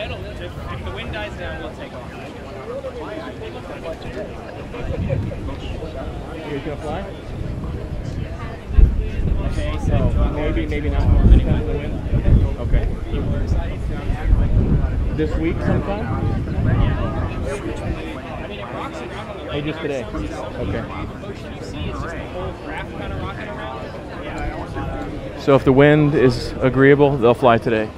Yeah, it'll, if, if the wind dies down, we'll take off. You're gonna fly? Okay, so Oh, maybe, maybe not more than the wind. Okay. This week sometime? I mean, it rocks around on the Oh, just today. Okay. motion you see is just the whole craft kind of rocking around. Yeah. So if the wind is agreeable, they'll fly today.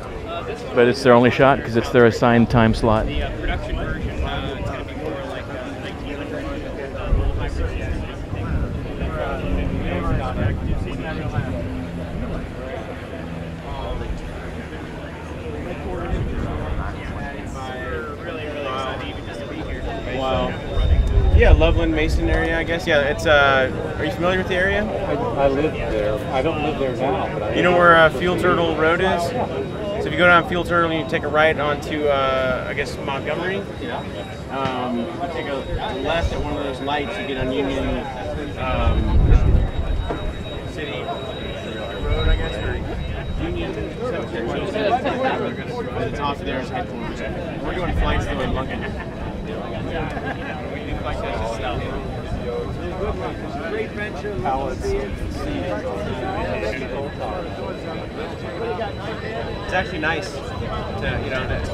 But it's their only shot because it's their assigned time slot. The uh, production version, uh, it's going to be more like uh, 1900 uh, little hybrid. Really, really excited even just to be here. Wow. Yeah, Loveland Mason area, I guess. Yeah, it's. Uh, are you familiar with the area? I, I live there. I don't live there now, but I You know where uh, Fields Ertel Road is? So if you go down Fields Ertel, you take a right onto, uh, I guess, Montgomery. Um, you take a left at one of those lights, you get on Union um, City Road, I guess, or Union Cemetery. It's off there is headquarters. We're doing flights though in Lunken. We do flight tests south. It's actually nice to, you know, that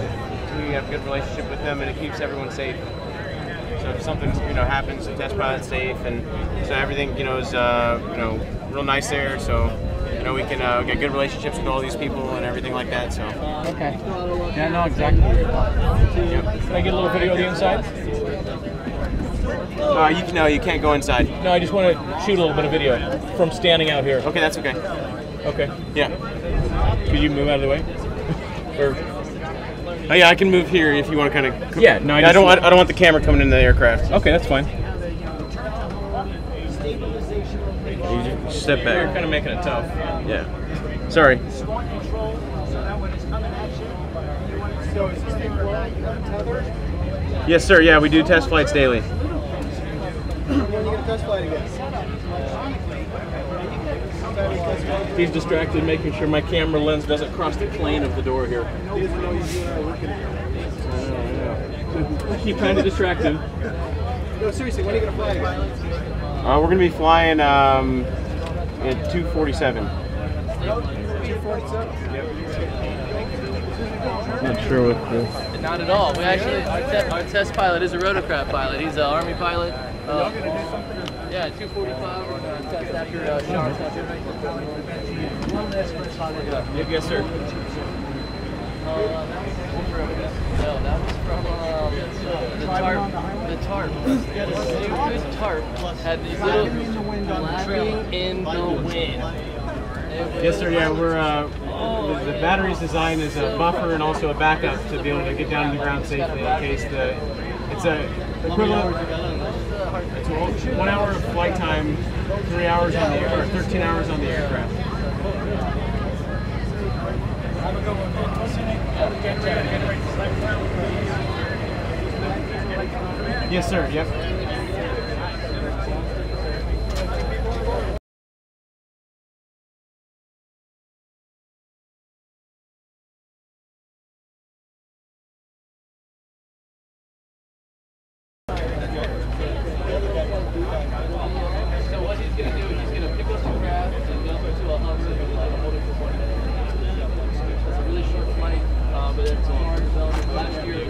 we have a good relationship with them and it keeps everyone safe. So if something, you know, happens, the test pilot's safe and so everything, you know, is, uh, you know, real nice there. So, you know, we can uh, get good relationships with all these people and everything like that. So, Okay. Yeah, no, exactly. Yep. Can I get a little video of the inside? uh, you can, no, you can't go inside. No, I just want to shoot a little bit of video from standing out here. Okay, that's okay. Okay. Yeah. Could you move out of the way? or Oh, yeah, I can move here if you want to kind of. Yeah, no, I I, don't. Want, I don't want the camera coming into the aircraft. okay, that's fine. You just step You're kind of making it tough. Yeah. Sorry. Yes, sir. Yeah, we do test flights daily. He's distracted, making sure my camera lens doesn't cross the plane of the door here. I know. Keep kind of distracted. No, seriously, when are you going to fly again? Uh, we're gonna be flying um, at 247. Not sure what the. Not at all. We actually, our, te- our test pilot is a rotorcraft pilot. He's an Army pilot. Uh, yeah, 245. After Yes, sir. The tarp. The tarp. The tarp had these little flapping in the wind. Yes, sir. Yeah, we're uh, the, the battery's design is a buffer and also a backup to be able to get down to the ground safely in case the it's a equivalent. It's one hour of flight time, three hours on the air, or 13 hours on the aircraft. Yes, sir. Yep. So what he's going to do is he's going to pick up some crafts and go into a hub and like hold it for one minute. It's a really short flight, uh, but it's a hard development. Last year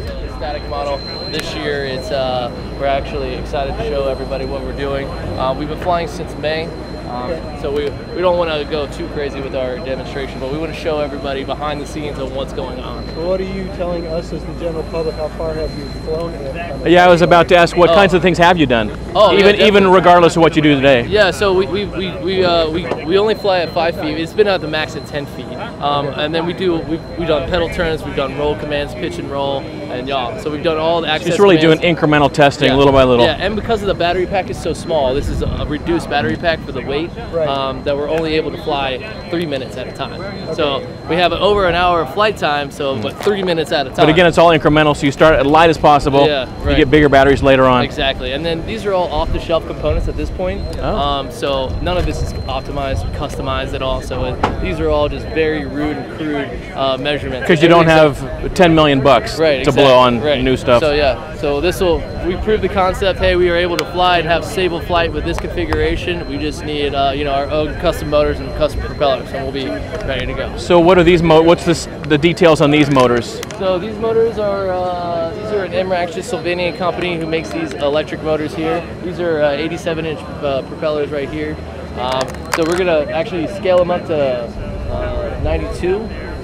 it was a static model. This year it's uh, we're actually excited to show everybody what we're doing. Uh, we've been flying since May. Um, so we, we don't want to go too crazy with our demonstration, but we want to show everybody behind the scenes of what's going on. What are you telling us as the general public? How far have you flown? And Yeah, I was about to ask what Oh. kinds of things have you done? Oh, yeah, even even regardless of what you do today. Yeah, so we we, we, we, uh, we we only fly at five feet. It's been at the max at ten feet, um, and then we do we've, we've done pedal turns, we've done roll commands, pitch and roll, and yaw. So we've done all the access. It's really doing incremental testing, Yeah. little by little. Yeah, and because of the battery pack is so small, this is a reduced battery pack for the weight. Um, that we're only able to fly three minutes at a time. So we have over an hour of flight time, so but three minutes at a time. But again, it's all incremental, so you start as light as possible. Yeah, right. You get bigger batteries later on. Exactly, and then these are all off-the-shelf components at this point. Oh. Um, so none of this is optimized, or customized at all. So it, these are all just very rude and crude uh, measurements. Because you don't have 10 million bucks right, to exactly, blow on right. new stuff. So yeah, so this will we proved the concept. Hey, we are able to fly and have stable flight with this configuration. We just need uh, you know our own custom motors and custom propellers, and we'll be ready to go. So what are these mo- what's this the details on these motors? So these motors are uh, these are an EMRAX, just Slovenian company who makes these electric motors here. These are uh, 87 inch uh, propellers right here. Um, so we're gonna actually scale them up to uh, 92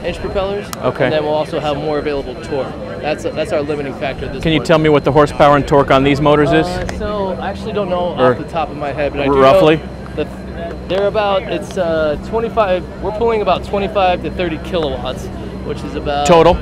inch propellers. Okay. And then we'll also have more available torque. That's that's our limiting factor. This Can you point. tell me what the horsepower and torque on these motors is? Uh, so I actually don't know Or off the top of my head, but I do roughly? know that they're about it's uh, 25. We're pulling about 25 to 30 kilowatts, which is about Total?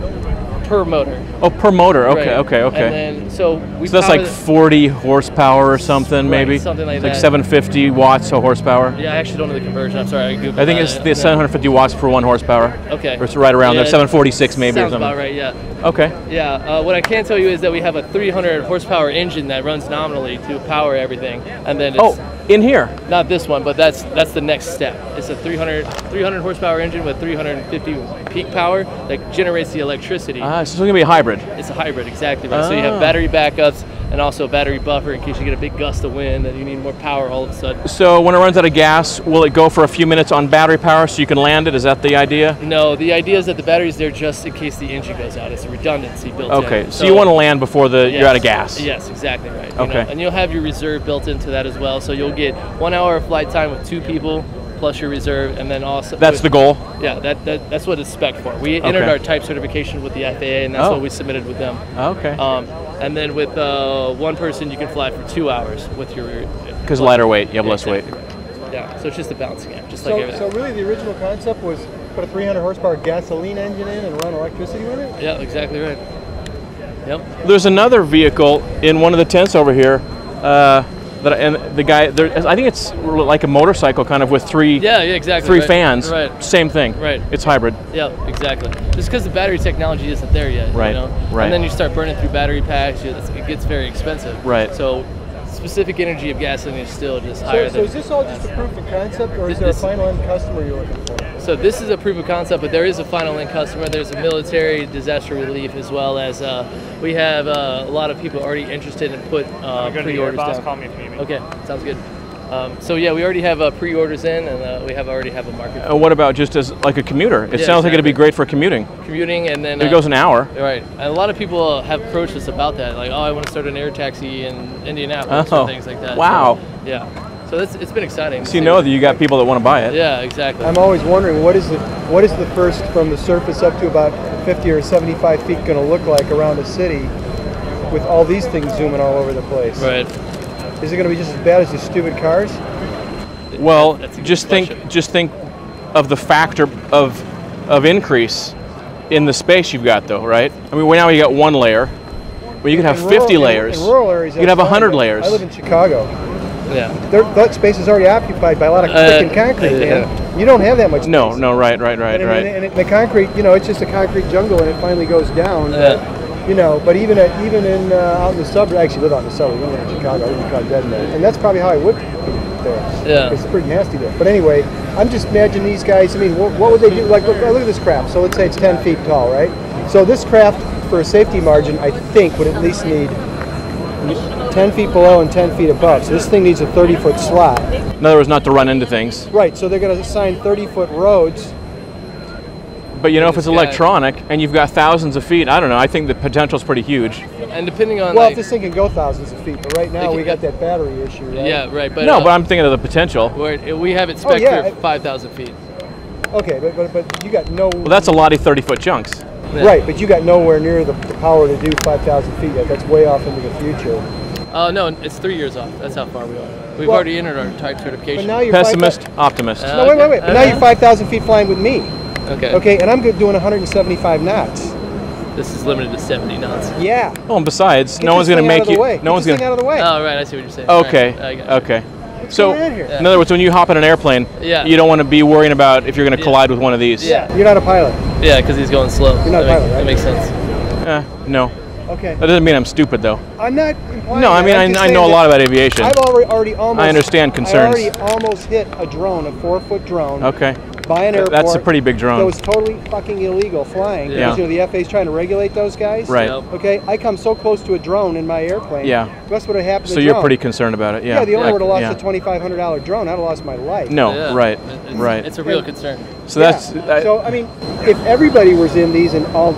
Per motor. Oh, per motor. Okay, Right. okay, okay. And then so we so that's like 40 horsepower or something, Right, maybe. something like like that. 750 watts of horsepower. Yeah, I actually don't know the conversion. I'm sorry. I, Googled I think it's the Yeah. 750 watts per one horsepower. Okay. Or it's right around there, 746 maybe or Sounds something. about right. Yeah. Okay. Yeah. Uh, what I can tell you is that we have a 300 horsepower engine that runs nominally to power everything, and then it's Oh, in here. not this one, but that's that's the next step. It's a 300 300 horsepower engine with 350 peak power that generates the electricity. Ah, so it's going to be a hybrid. It's a hybrid, exactly right. So you Ah. have battery backups and also a battery buffer in case you get a big gust of wind and you need more power all of a sudden. So when it runs out of gas, will it go for a few minutes on battery power so you can land it? Is that the idea? No, the idea is that the battery's there just in case the engine goes out. It's a redundancy built in. Okay, so, you want to land before the you're out of gas. Yes, exactly right. you Okay. know, and you'll have your reserve built into that as well. So you'll get one hour of flight time with two people plus your reserve, and then also That's the goal. Yeah, that, that that's what it's spec for. We entered our type certification with the FAA, and that's Oh. what we submitted with them. Okay. Um, and then with uh, one person, you can fly for two hours with your. Because lighter weight, you have less weight. Yeah, so it's just a balancing act, just like So, everything. so really the original concept was put a 300 horsepower gasoline engine in and run electricity with it? yeah, exactly right. Yep. There's another vehicle in one of the tents over here. Uh, that and the guy, there, I think it's like a motorcycle, kind of with three Yeah, yeah, exactly. three right. fans. Right. Same thing. Right. It's hybrid. Yeah, exactly. Just because the battery technology isn't there yet, Right, You know? right. And then you start burning through battery packs, you- it gets very expensive. Right. So, specific energy of gasoline is still just So, higher so than. is this all just a proof of concept or is there a final end customer you're looking for? So this is a proof of concept, but there is a final end customer. There's a military disaster relief as well as uh, we have uh, a lot of people already interested and put uh, pre-orders down. Call me if you need me. Okay, sounds good. Um, so yeah, we already have uh, pre-orders in, and uh, we have already have a market Uh, what about just as like a commuter? It Yeah, sounds like it'd be great for commuting. commuting, and then It uh, goes an hour. Right, and a lot of people have approached us about that, like, oh, I want to start an air taxi in Indianapolis Oh, or things like that. wow. So, yeah, so that's it's been exciting. So you know that you got people that want to buy it. Yeah, exactly. I'm always wondering what is the what is the first from the surface up to about 50 or 75 feet going to look like around a city with all these things zooming all over the place? right. Is it going to be just as bad as these stupid cars? Well, That's a just think just think of the factor of of increase in the space you've got though, right? I mean, right now you got one layer. Well, you could have In 50 rural- layers. In, rural areas, you could have 100 but layers. I live in Chicago. Yeah. There, that space is already occupied by a lot of Uh, freaking concrete, yeah. man. You don't have that much. no, space. no, no, right, right, right, And, right. and, and it- the concrete, you know, it's just a concrete jungle, and it finally goes down. Yeah. You know, but even at, even in uh, out in the suburbs, I actually live out in the suburbs. I live in Chicago. I would be caught dead in there, and that's probably how I would be there. Yeah. It's pretty nasty there. But anyway, I'm just imagining these guys. I mean, what, what would they do? Like, look, look at this craft. So let's say it's 10 feet tall, right? So this craft, for a safety margin, I think would at least need 10 feet below and 10 feet above. So this thing needs a 30 foot slot. In other words, not to run into things. Right. So they're going to assign 30 foot roads. But you know, if it's This guy- electronic and you've got thousands of feet, I don't know. I think the potential is pretty huge. And depending on Well, like, if this thing can go thousands of feet, but right now It we got that battery issue, right? yeah, right. But no, uh, but I'm thinking of the potential. we're, have it spec Oh, yeah, for 5,000 feet. Okay, but, but but you got no. Well, that's a lot of 30 foot chunks. Yeah. Right, but you got nowhere near the, the power to do 5,000 feet yet. That's way off into the future. Uh, no, it's three years off. That's how far we are. We've Well- already entered our type But certification. now you're Pessimist, 5,000 optimist. Uh, No, wait, wait, wait. But now you're 5,000 feet flying with me. Okay. Okay, and I'm good doing 175 knots. This is limited to 70 knots. Yeah. well, and besides, Get no one's going to thing out make of the you. Way. No Get one's going thing to. out of the way. Oh, right. I see what you're saying. Okay. Right, I got you. Okay. What's So, going on here? in other words, when you hop in an airplane, Yeah. you don't want to be worrying about if you're going to Yeah. collide with one of these. Yeah. You're not a pilot. Yeah, because he's going slow. You're not that, pilot, makes, right? that makes sense. Eh, no. Okay. That doesn't mean I'm stupid, though. I'm not. No, I mean, I'm I, I know a lot about aviation. I've already, already almost. I understand concerns. I already almost hit a drone, a four foot drone. Okay. By an airport. that's a pretty big drone. That was totally fucking illegal flying. Yeah. Because, you know, the FAA's trying to regulate those guys. Right. Yep. Okay, I come so close to a drone in my airplane. Yeah. That's what would have happened So the you're drone? pretty concerned about it, yeah. Yeah, the owner Like, would have lost yeah. a twenty-five hundred dollar drone. I'd have lost my life. No, Yeah. right, It's- right. It's a real concern. so Yeah. that's I- so I mean, if everybody was in these and all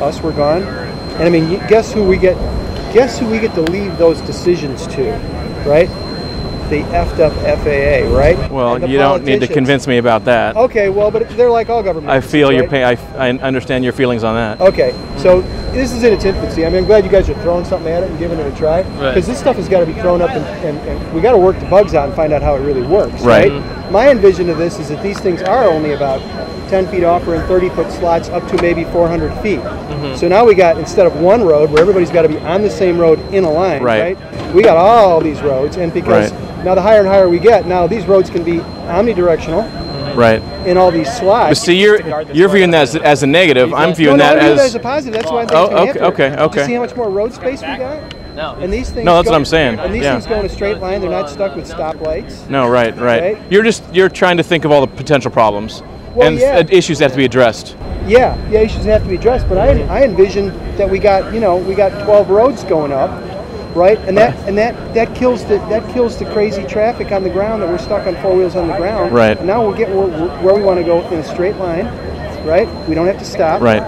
us were gone, and I mean, guess who we get? Guess who we get to leave those decisions to, right? The effed up FAA, right? well, you don't need to convince me about that. Okay, well, but they're like all government. I feel your right? pain. I understand your feelings on that. Okay, so this is in its infancy. I mean, I'm glad you guys are throwing something at it and giving it a try. Right. Because this stuff has got to be thrown up and, and, and we got to work the bugs out and find out how it really works. Right. My envision of this is that these things are only about 10 feet off or in 30 foot slots up to maybe 400 feet. Mm-hmm. So now we got, instead of one road where everybody's got to be on the same road in a line, Right. right? We got all these roads, and because Right. Now the higher and higher we get, now these roads can be omnidirectional Right. in all these But see, you're you're viewing that as, as a negative. I'm viewing no, I that view that as as a positive. That's why I think Oh, it's gonna okay, happen. okay, Do okay. see how much more road space we got? No. And these things. No, that's go- what I'm saying. And these Yeah. things go in a straight line. They're not stuck with stoplights. no, right, right. Right. You're just you're trying to think of all the potential problems Well, and yeah. uh, issues that have to be addressed. Yeah, yeah, issues have to be addressed. But I, I envisioned that we got, you know, we got 12 roads going up, right? And that and that that kills the that kills the crazy traffic on the ground that we're stuck on four wheels on the ground. Right. And now we're getting where, where we want to go in a straight line, right? We don't have to stop. Right.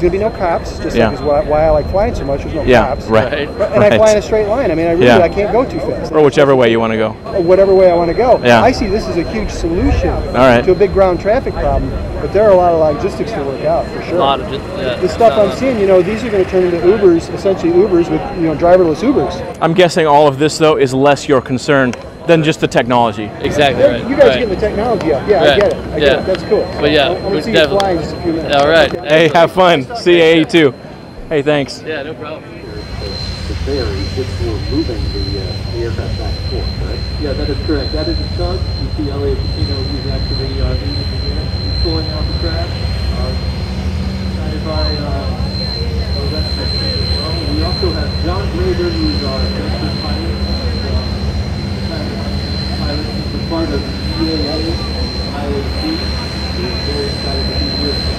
There's gonna be no cops, just Yeah. like is why, why I like flying so much. There's no Yeah, cops. right. Right. But- And I fly in a straight line. I mean, I really, Yeah. I can't go too fast. Or whichever way you want to go. or whatever way I want to go. Yeah. I see this as a huge solution right. to a big ground traffic problem, but there are a lot of logistics to work out for sure. A lot of just, yeah, the stuff uh, I'm seeing, you know, these are going to turn into Ubers, essentially Ubers with you know driverless Ubers. I'm guessing all of this though is less your concern than just the technology. Exactly. Right. You guys right. getting the technology up? Yeah, right. I get it. I yeah. get it. That's cool. But yeah, I'm gonna see definitely. you fly in just a few minutes. All right. Okay. Hey, have fun. CAE too. Hey, thanks. Yeah, no problem. The ferry, which will moving the, uh, aircraft back and forth, right? Yeah, that is correct. That is a tug. You see Elliot Casino, he's actually uh, he's pulling out the craft. Uh, guided by, uh, oh, that's well. We also have John Grader, who's our part of the CAA IOC. We're very excited to be here.